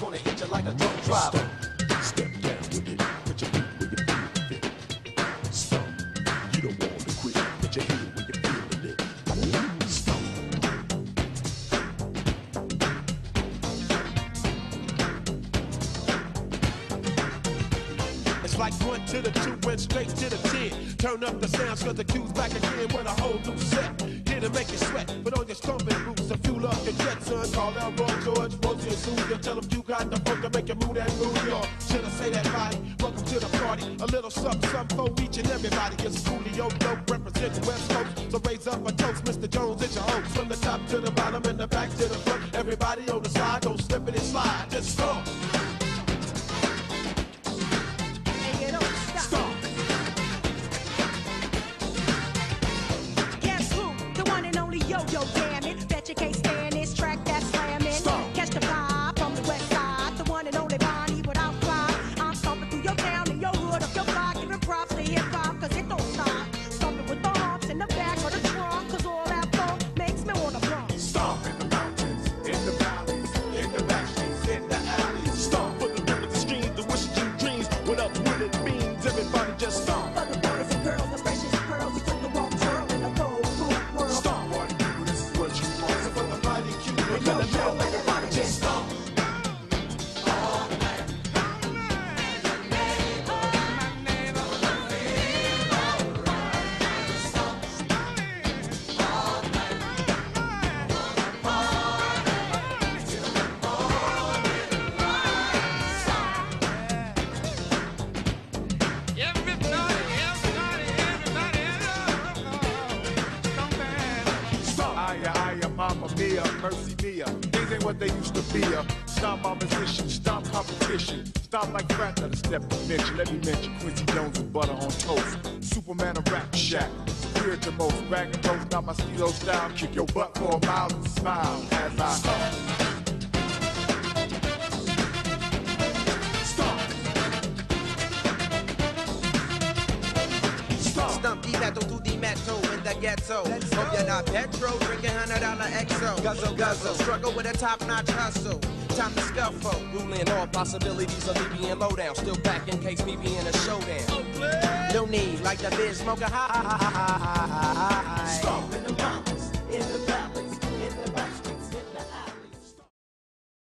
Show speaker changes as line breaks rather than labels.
gonna hit you like a drunk driver.
Step down with it. Put your feet where your feet fit. Stomp. You don't want to quit. Put your head where you're feeling it. Stomp.
It's like one to the two, went straight to the ten. Turn up the sounds cause the cue's back again with a whole new set. Here to make you sweat, but on your stomping boots to fuel up your jet, son. Call out Roy George, Rosie and Susie. Tell them you got the funk to make you move that move, y'all. Should I say that body? Welcome to the party. A little something, something for each and everybody. It's Coolio Dope representing West Coast. So raise up a toast, Mr. Jones, it's your host. From the top to the bottom and the back to the front. Everybody on the side, don't slip it and slide. Just go.
Damn
mercy mia. Things ain't what they used to be. Uh, stomp opposition, stomp competition. Stomp like frat that a step dimension. Let me mention Quincy Jones with butter on toast. Superman of rap shack. Superior to most. Rag and roast, not my stilo style. Kick your butt for a mile and smile as I
to di metal in the ghetto. Hope you're not petro, drinking hundred dollar XO. Guzzle, guzzle, struggle with a top notch hustle. Time to scuffle.
Ruling all possibilities of me being low down. Still back in case me being a showdown.
No need, like the biz smoker high.
Stomp